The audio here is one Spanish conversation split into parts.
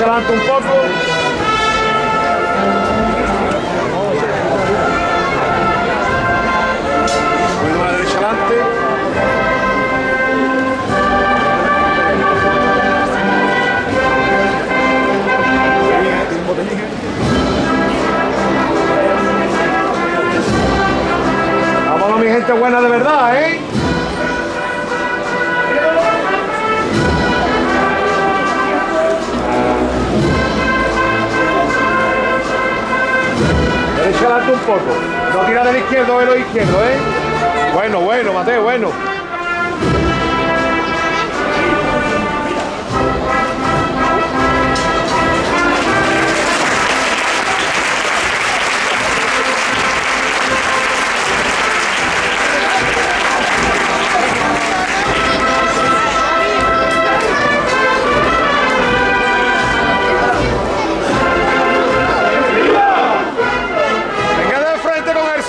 adelante un poco. Buena de verdad, ¿eh? Adelante un poco. No tira del izquierdo, de lo izquierdo, ¿eh? Bueno, bueno, Mateo, bueno.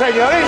señores.